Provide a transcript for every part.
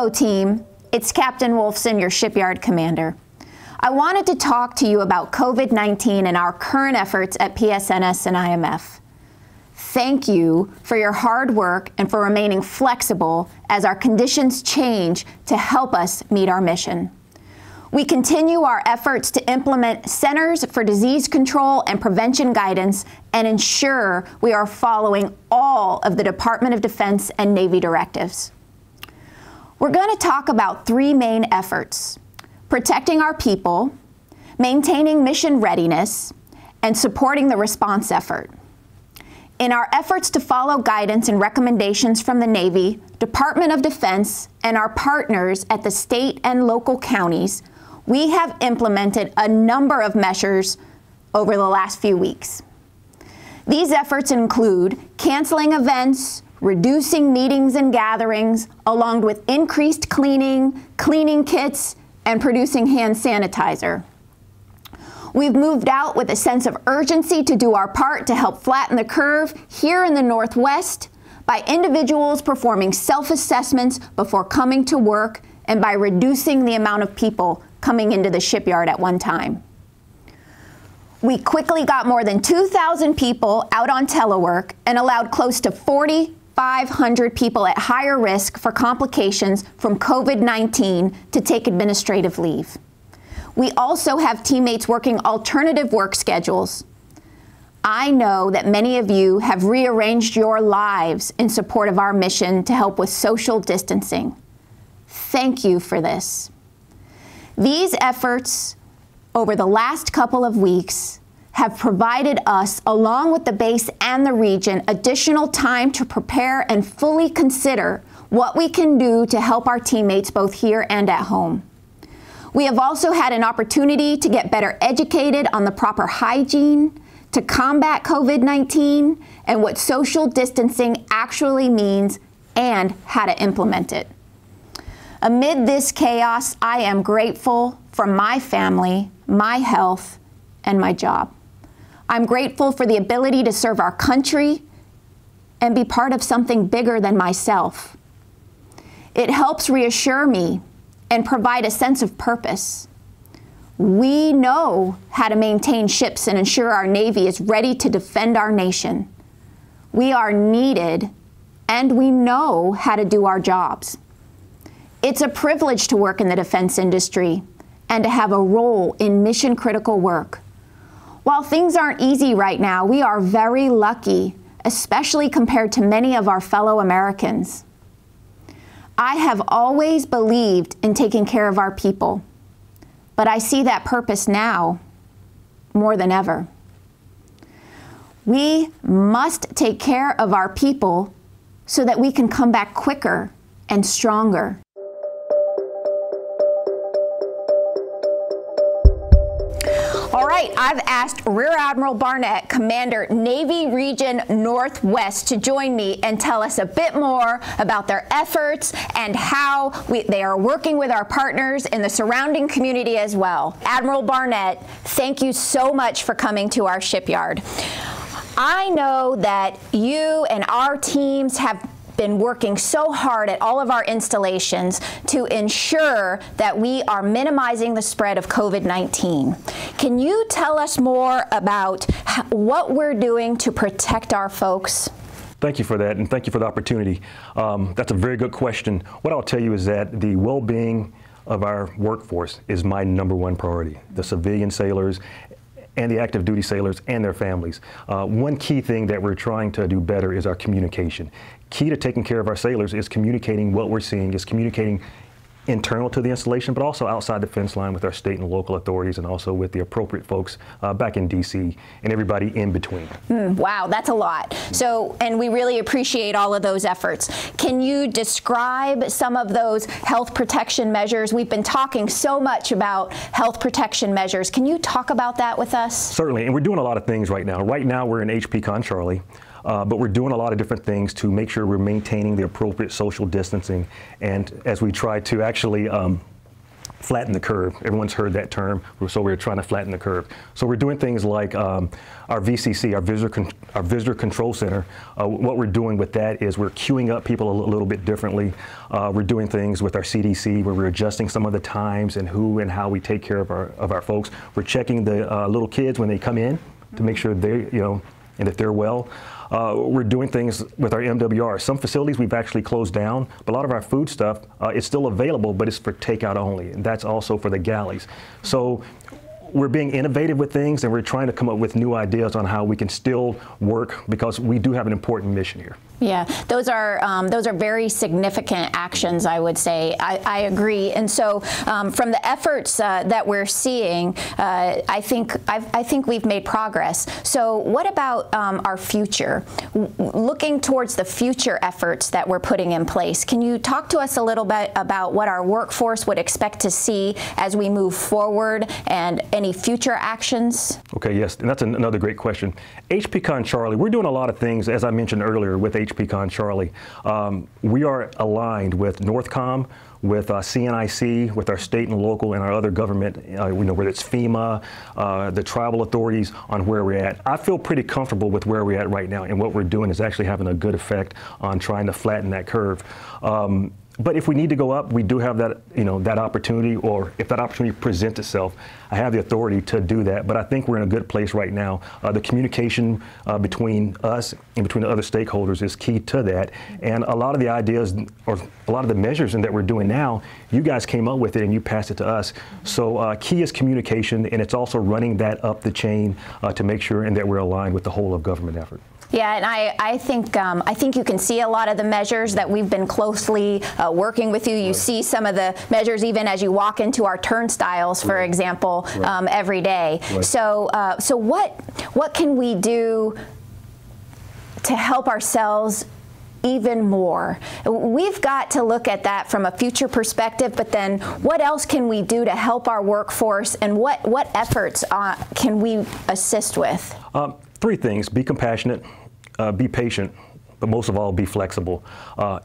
Hello, team. It's Captain Wolfson, your shipyard commander. I wanted to talk to you about COVID 19 and our current efforts at PSNS and IMF. Thank you for your hard work and for remaining flexible as our conditions change to help us meet our mission. We continue our efforts to implement Centers for Disease Control and Prevention guidance and ensure we are following all of the Department of Defense and Navy directives. We're going to talk about three main efforts protecting our people, maintaining mission readiness, and supporting the response effort. In our efforts to follow guidance and recommendations from the Navy, Department of Defense, and our partners at the state and local counties, we have implemented a number of measures over the last few weeks. These efforts include canceling events, reducing meetings and gatherings, along with increased cleaning, cleaning kits, and producing hand sanitizer. We've moved out with a sense of urgency to do our part to help flatten the curve here in the Northwest by individuals performing self assessments before coming to work and by reducing the amount of people coming into the shipyard at one time. We quickly got more than 2,000 people out on telework and allowed close to 4,500 people at higher risk for complications from COVID 19 to take administrative leave. We also have teammates working alternative work schedules. I know that many of you have rearranged your lives in support of our mission to help with social distancing. Thank you for this. These efforts over the last couple of weeks have provided us, along with the base and the region, additional time to prepare and fully consider what we can do to help our teammates both here and at home. We have also had an opportunity to get better educated on the proper hygiene, to combat COVID 19, and what social distancing actually means and how to implement it. Amid this chaos, I am grateful for my family, my health, and my job. I'm grateful for the ability to serve our country and be part of something bigger than myself. It helps reassure me and provide a sense of purpose. We know how to maintain ships and ensure our Navy is ready to defend our nation. We are needed and we know how to do our jobs. It's a privilege to work in the defense industry and to have a role in mission critical work. While things aren't easy right now, we are very lucky, especially compared to many of our fellow Americans. I have always believed in taking care of our people, but I see that purpose now more than ever. We must take care of our people so that we can come back quicker and stronger. I've asked Rear Admiral Barnett, Commander Navy Region Northwest, to join me and tell us a bit more about their efforts and how we, they are working with our partners in the surrounding community as well. Admiral Barnett, thank you so much for coming to our shipyard. I know that you and our teams have been working so hard at all of our installations to ensure that we are minimizing the spread of COVID 19. Can you tell us more about what we're doing to protect our folks? Thank you for that, and thank you for the opportunity. Um, that's a very good question. What I'll tell you is that the well being of our workforce is my number one priority. The civilian sailors and the active duty sailors and their families. Uh, one key thing that we're trying to do better is our communication. Key to taking care of our sailors is communicating what we're seeing, is communicating internal to the installation, but also outside the fence line with our state and local authorities and also with the appropriate folks uh, back in D.C. and everybody in between. Mm, wow, that's a lot. So, and we really appreciate all of those efforts. Can you describe some of those health protection measures? We've been talking so much about health protection measures. Can you talk about that with us? Certainly, and we're doing a lot of things right now. Right now, we're in HPCon Charlie. Uh, but we're doing a lot of different things to make sure we're maintaining the appropriate social distancing. And as we try to actually um, flatten the curve. Everyone's heard that term, so we're trying to flatten the curve. So we're doing things like um, our VCC, our visitor, our visitor control center. Uh, what we're doing with that is we're queuing up people a little bit differently. Uh, we're doing things with our CDC where we're adjusting some of the times and who and how we take care of our of our folks. We're checking the uh, little kids when they come in to make sure they, you know, and that they're well. Uh, we're doing things with our MWR. Some facilities we've actually closed down, but a lot of our food stuff uh, is still available, but it's for takeout only, and that's also for the galleys. So we're being innovative with things, and we're trying to come up with new ideas on how we can still work because we do have an important mission here. Yeah, those are um, those are very significant actions. I would say I, I agree. And so, um, from the efforts uh, that we're seeing, uh, I think I've, i think we've made progress. So, what about um, our future? W looking towards the future efforts that we're putting in place, can you talk to us a little bit about what our workforce would expect to see as we move forward, and any future actions? Okay, yes, and that's an, another great question. HPCon Charlie, we're doing a lot of things, as I mentioned earlier, with H HPCon Charlie. Um, we are aligned with Northcom, with uh, CNIC, with our state and local and our other government, uh, know, whether it's FEMA, uh, the tribal authorities on where we're at. I feel pretty comfortable with where we're at right now, and what we're doing is actually having a good effect on trying to flatten that curve. Um, but if we need to go up, we do have that, you know, that opportunity, or if that opportunity presents itself, I have the authority to do that. But I think we're in a good place right now. Uh, the communication uh, between us and between the other stakeholders is key to that. And a lot of the ideas, or a lot of the measures that we're doing now, you guys came up with it and you passed it to us. So uh, key is communication, and it's also running that up the chain uh, to make sure and that we're aligned with the whole of government effort. Yeah, and I, I think um, I think you can see a lot of the measures that we've been closely uh, working with you. You right. see some of the measures even as you walk into our turnstiles, for right. example, right. Um, every day. So, uh, so what what can we do to help ourselves even more. We've got to look at that from a future perspective, but then what else can we do to help our workforce and what, what efforts uh, can we assist with? Um, three things be compassionate, uh, be patient, but most of all, be flexible. Uh,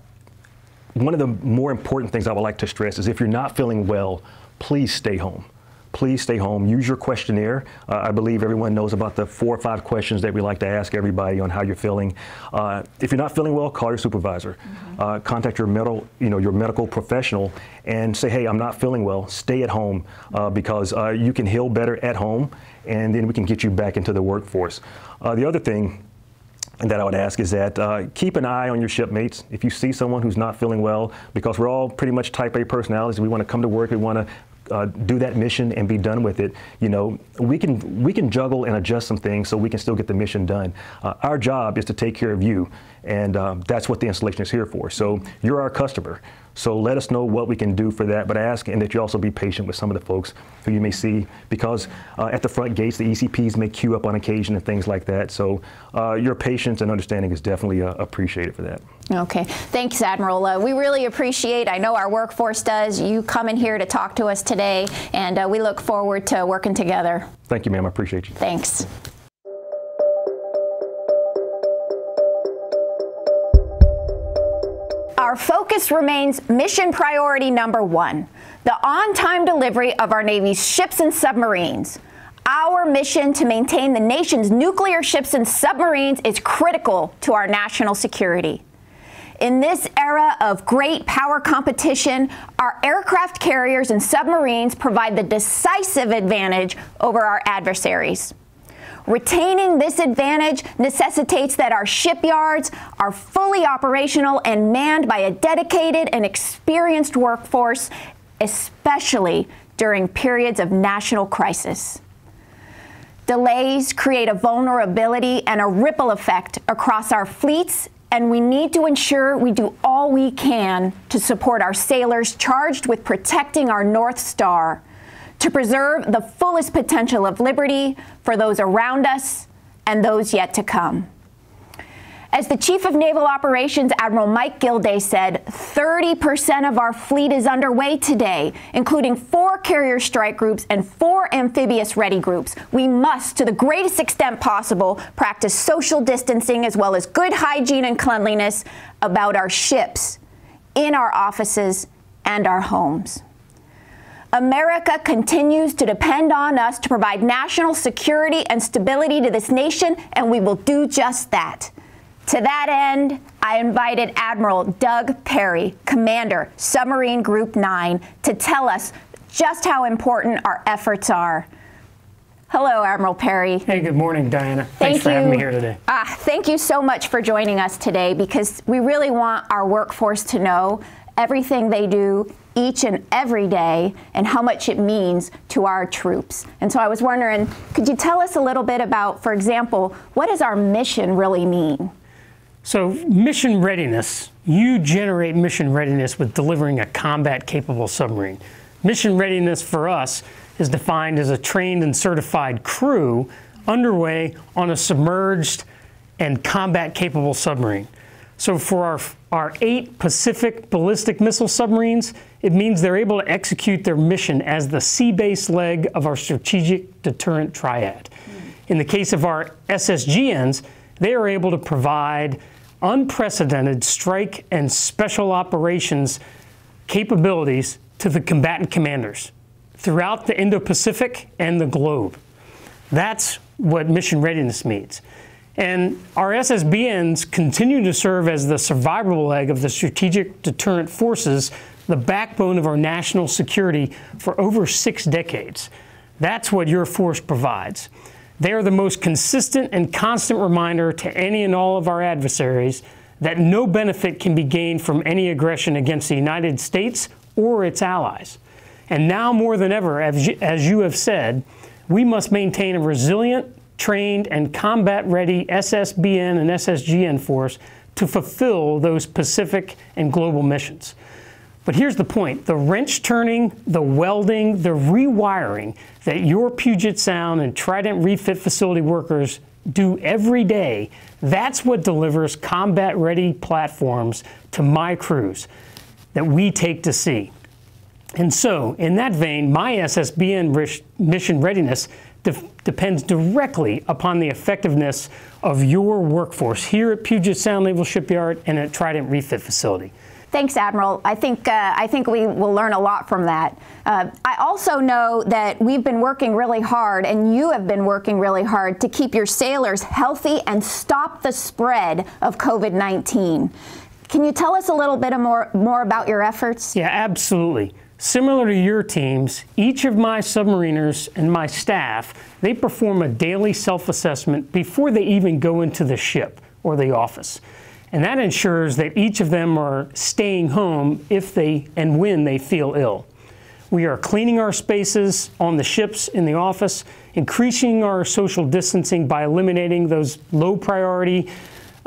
one of the more important things I would like to stress is if you're not feeling well, please stay home. Please stay home. Use your questionnaire. Uh, I believe everyone knows about the four or five questions that we like to ask everybody on how you're feeling. Uh, if you're not feeling well, call your supervisor. Mm-hmm. Uh, contact your medical, you know, your medical professional, and say, "Hey, I'm not feeling well. Stay at home uh, because uh, you can heal better at home, and then we can get you back into the workforce." Uh, the other thing that I would ask is that uh, keep an eye on your shipmates. If you see someone who's not feeling well, because we're all pretty much type A personalities, we want to come to work, we want to uh, do that mission and be done with it. You know, we can we can juggle and adjust some things so we can still get the mission done. Uh, our job is to take care of you, and um, that's what the installation is here for. So you're our customer. So let us know what we can do for that. But I ask and that you also be patient with some of the folks who you may see because uh, at the front gates, the ECPs may queue up on occasion and things like that. So uh, your patience and understanding is definitely uh, appreciated for that. Okay. Thanks, Admiral. Uh, we really appreciate, I know our workforce does, you coming here to talk to us today, and uh, we look forward to working together. Thank you, ma'am. I appreciate you. Thanks. Our focus remains mission priority number one the on time delivery of our Navy's ships and submarines. Our mission to maintain the nation's nuclear ships and submarines is critical to our national security. In this era of great power competition, our aircraft carriers and submarines provide the decisive advantage over our adversaries. Retaining this advantage necessitates that our shipyards are fully operational and manned by a dedicated and experienced workforce, especially during periods of national crisis. Delays create a vulnerability and a ripple effect across our fleets, and we need to ensure we do all we can to support our sailors charged with protecting our North Star to preserve the fullest potential of liberty for those around us and those yet to come. As the Chief of Naval Operations, Admiral Mike Gilday said, 30% of our fleet is underway today, including four carrier strike groups and four amphibious ready groups. We must, to the greatest extent possible, practice social distancing as well as good hygiene and cleanliness about our ships, in our offices, and our homes. America continues to depend on us to provide national security and stability to this nation, and we will do just that. To that end, I invited Admiral Doug Perry, Commander, Submarine Group 9, to tell us just how important our efforts are. Hello, Admiral Perry. Hey, good morning, Dianna. Thank Thanks for you. having me here today. Ah, thank you so much for joining us today because we really want our workforce to know everything they do each and every day and how much it means to our troops. And so I was wondering, could you tell us a little bit about, for example, what does our mission really mean? So, mission readiness, you generate mission readiness with delivering a combat capable submarine. Mission readiness for us is defined as a trained and certified crew underway on a submerged and combat capable submarine. So for our, our eight Pacific ballistic missile submarines, it means they're able to execute their mission as the sea-based leg of our strategic deterrent triad. In the case of our SSGNs, they are able to provide unprecedented strike and special operations capabilities to the combatant commanders throughout the Indo-Pacific and the globe. That's what mission readiness means. And our SSBNs continue to serve as the survival leg of the strategic deterrent forces, the backbone of our national security for over six decades. That's what your force provides. They are the most consistent and constant reminder to any and all of our adversaries that no benefit can be gained from any aggression against the United States or its allies. And now more than ever, as you have said, we must maintain a resilient, trained, and combat ready SSBN and SSGN force to fulfill those Pacific and global missions. But here's the point the wrench turning, the welding, the rewiring that your Puget Sound and Trident refit facility workers do every day, that's what delivers combat ready platforms to my crews that we take to sea. And so, in that vein, my SSBN mission readiness de depends directly upon the effectiveness of your workforce here at Puget Sound Naval Shipyard and at Trident Refit Facility. Thanks, Admiral. I think uh, I think we will learn a lot from that. Uh, I also know that we've been working really hard, and you have been working really hard to keep your sailors healthy and stop the spread of COVID-19. Can you tell us a little bit more more about your efforts? Yeah, absolutely. Similar to your teams, each of my submariners and my staff, they perform a daily self-assessment before they even go into the ship or the office. And that ensures that each of them are staying home if they and when they feel ill. We are cleaning our spaces on the ships in the office, increasing our social distancing by eliminating those low priority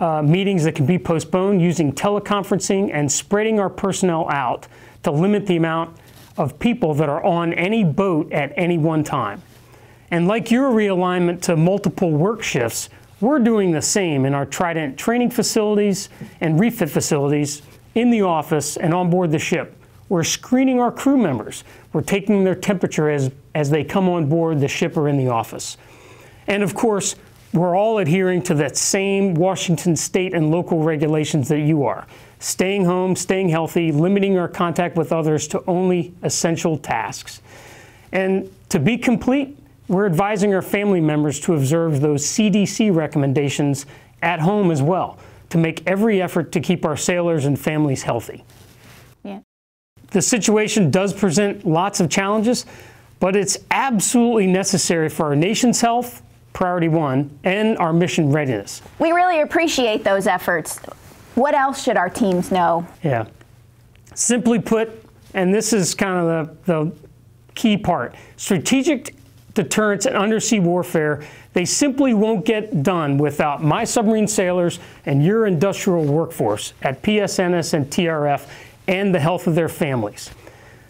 uh, meetings that can be postponed using teleconferencing and spreading our personnel out to limit the amount of people that are on any boat at any one time. And like your realignment to multiple work shifts, we're doing the same in our Trident training facilities and refit facilities in the office and on board the ship. We're screening our crew members. We're taking their temperature as, as they come on board the ship or in the office. And of course, we're all adhering to that same Washington state and local regulations that you are. Staying home, staying healthy, limiting our contact with others to only essential tasks. And to be complete, we're advising our family members to observe those CDC recommendations at home as well, to make every effort to keep our sailors and families healthy. Yeah. The situation does present lots of challenges, but it's absolutely necessary for our nation's health, priority one, and our mission readiness. We really appreciate those efforts. What else should our teams know? Yeah. Simply put, and this is kind of the, the key part strategic deterrence and undersea warfare, they simply won't get done without my submarine sailors and your industrial workforce at PSNS and TRF and the health of their families.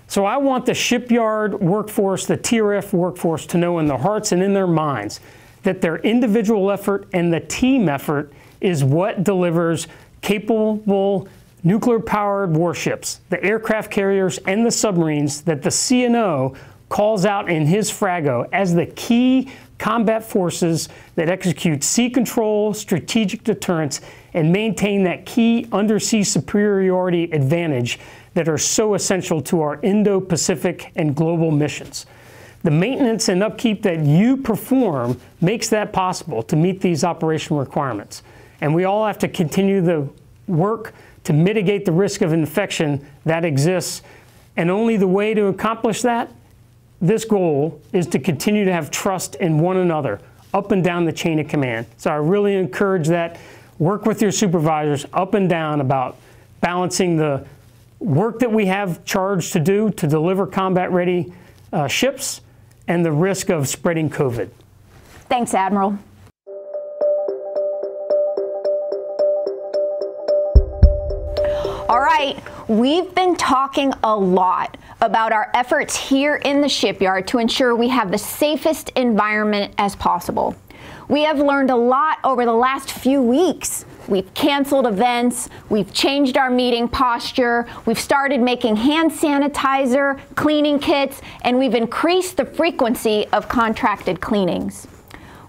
So I want the shipyard workforce, the TRF workforce to know in their hearts and in their minds that their individual effort and the team effort is what delivers capable nuclear powered warships, the aircraft carriers and the submarines that the CNO calls out in his Frago as the key combat forces that execute sea control, strategic deterrence, and maintain that key undersea superiority advantage that are so essential to our Indo Pacific and global missions. The maintenance and upkeep that you perform makes that possible to meet these operational requirements. And we all have to continue the work to mitigate the risk of infection that exists. And only the way to accomplish that, this goal, is to continue to have trust in one another up and down the chain of command. So I really encourage that. Work with your supervisors up and down about balancing the work that we have charged to do to deliver combat ready uh, ships and the risk of spreading COVID. Thanks, Admiral. All right, we've been talking a lot about our efforts here in the shipyard to ensure we have the safest environment as possible. We have learned a lot over the last few weeks. We've canceled events, we've changed our meeting posture, we've started making hand sanitizer, cleaning kits, and we've increased the frequency of contracted cleanings.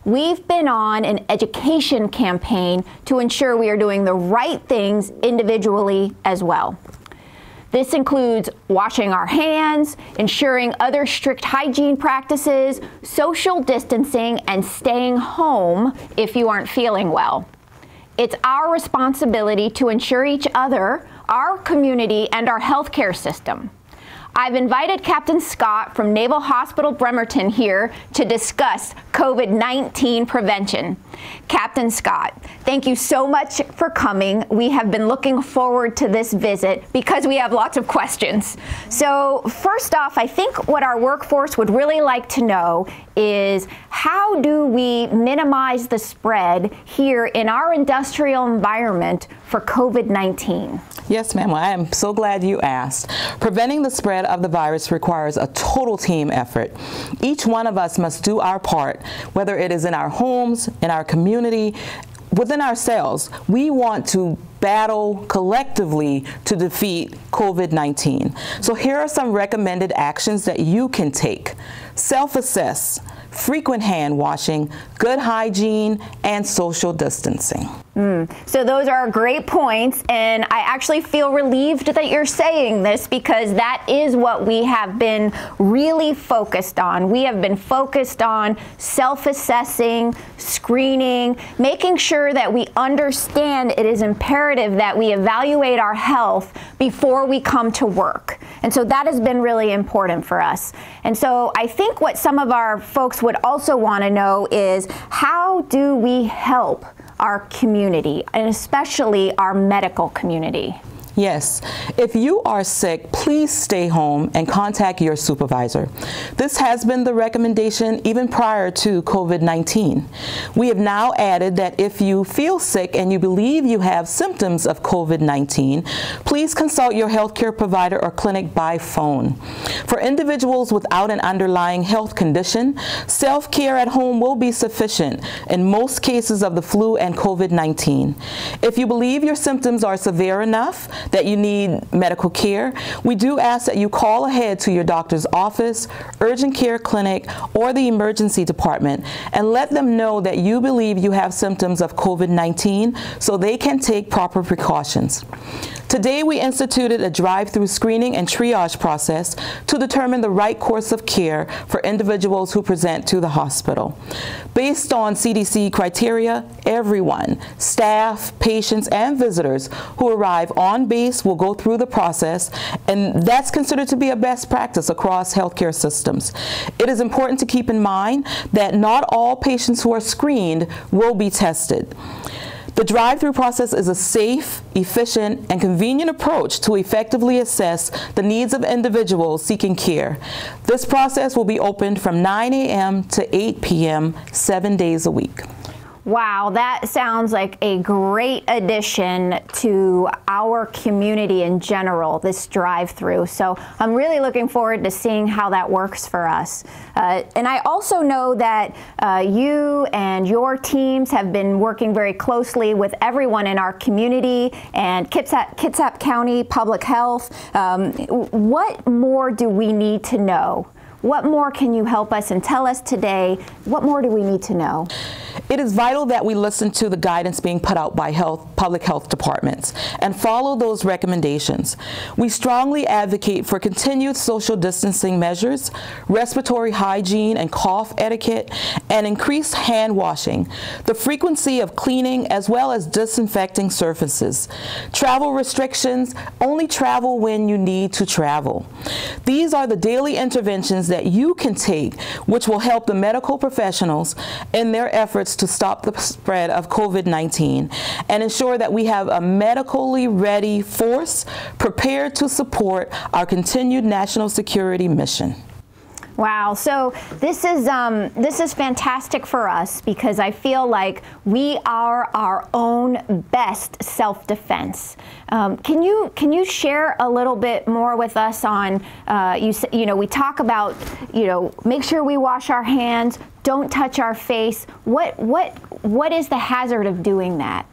We've been on an education campaign to ensure we are doing the right things individually as well. This includes washing our hands, ensuring other strict hygiene practices, social distancing, and staying home if you aren't feeling well. It's our responsibility to ensure each other, our community, and our healthcare system. I've invited Captain Scott from Naval Hospital Bremerton here to discuss COVID 19 prevention. Captain Scott, thank you so much for coming. We have been looking forward to this visit because we have lots of questions. So, first off, I think what our workforce would really like to know is how do we minimize the spread here in our industrial environment for COVID 19? Yes, ma'am. I am so glad you asked. Preventing the spread of the virus requires a total team effort. Each one of us must do our part, whether it is in our homes, in our community, within ourselves. We want to battle collectively to defeat COVID 19. So, here are some recommended actions that you can take self assess, frequent hand washing, good hygiene, and social distancing. Mm. So those are great points, and I actually feel relieved that you're saying this because that is what we have been really focused on. We have been focused on self-assessing, screening, making sure that we understand it is imperative that we evaluate our health before we come to work. And so that has been really important for us. And so I think what some of our folks would also want to know is how do we help our community, and especially our medical community. Yes. If you are sick, please stay home and contact your supervisor. This has been the recommendation even prior to COVID 19. We have now added that if you feel sick and you believe you have symptoms of COVID 19, please consult your healthcare provider or clinic by phone. For individuals without an underlying health condition, self care at home will be sufficient in most cases of the flu and COVID 19. If you believe your symptoms are severe enough, that you need medical care, we do ask that you call ahead to your doctor's office, urgent care clinic, or the emergency department and let them know that you believe you have symptoms of COVID 19 so they can take proper precautions. Today, we instituted a drive through screening and triage process to determine the right course of care for individuals who present to the hospital. Based on CDC criteria, everyone, staff, patients, and visitors who arrive on base will go through the process, and that's considered to be a best practice across healthcare systems. It is important to keep in mind that not all patients who are screened will be tested. The drive-through process is a safe, efficient, and convenient approach to effectively assess the needs of individuals seeking care. This process will be opened from 9 a.m. to 8 p.m. seven days a week. Wow, that sounds like a great addition to our community in general, this drive through. So I'm really looking forward to seeing how that works for us. Uh, and I also know that uh, you and your teams have been working very closely with everyone in our community and Kitsap, Kitsap County Public Health. Um, what more do we need to know? What more can you help us and tell us today? What more do we need to know? It is vital that we listen to the guidance being put out by health, public health departments and follow those recommendations. We strongly advocate for continued social distancing measures, respiratory hygiene and cough etiquette, and increased hand washing, the frequency of cleaning as well as disinfecting surfaces. Travel restrictions, only travel when you need to travel. These are the daily interventions that you can take which will help the medical professionals in their efforts to stop the spread of COVID-19 and ensure that we have a medically ready force prepared to support our continued national security mission. Wow. So this is um, this is fantastic for us because I feel like we are our own best self-defense. Um, can you can you share a little bit more with us on uh, you you know we talk about you know make sure we wash our hands, don't touch our face. What what what is the hazard of doing that?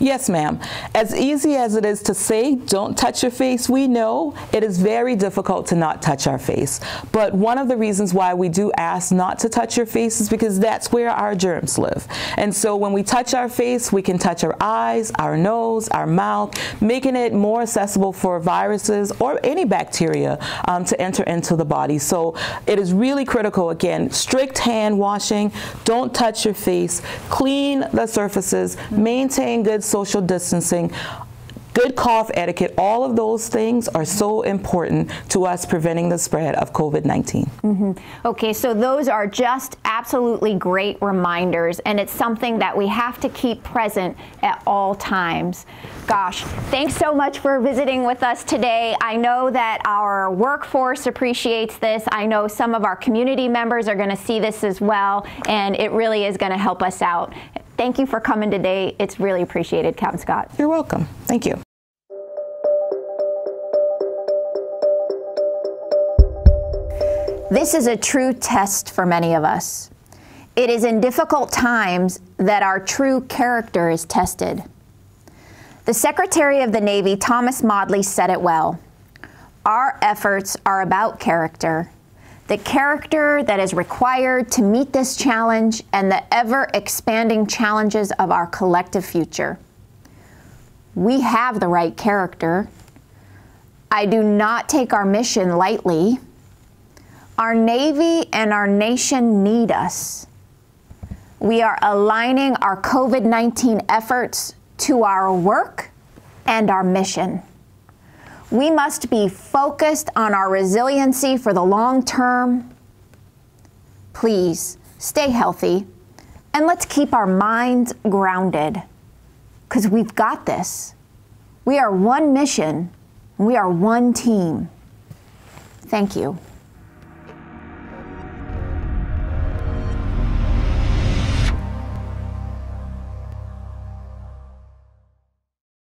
Yes, ma'am. As easy as it is to say, don't touch your face, we know it is very difficult to not touch our face. But one of the reasons why we do ask not to touch your face is because that's where our germs live. And so when we touch our face, we can touch our eyes, our nose, our mouth, making it more accessible for viruses or any bacteria um, to enter into the body. So it is really critical, again, strict hand washing, don't touch your face, clean the surfaces, maintain good social distancing, good cough etiquette, all of those things are so important to us preventing the spread of COVID-19. Mm -hmm. Okay, so those are just absolutely great reminders, and it's something that we have to keep present at all times. Gosh, thanks so much for visiting with us today. I know that our workforce appreciates this. I know some of our community members are going to see this as well, and it really is going to help us out. Thank you for coming today. It's really appreciated, Captain Scott. You're welcome. Thank you. This is a true test for many of us. It is in difficult times that our true character is tested. The Secretary of the Navy, Thomas Modly, said it well. Our efforts are about character, the character that is required to meet this challenge and the ever expanding challenges of our collective future. We have the right character. I do not take our mission lightly. Our Navy and our nation need us. We are aligning our COVID 19 efforts to our work and our mission. We must be focused on our resiliency for the long term. Please stay healthy and let's keep our minds grounded because we've got this. We are one mission, we are one team. Thank you.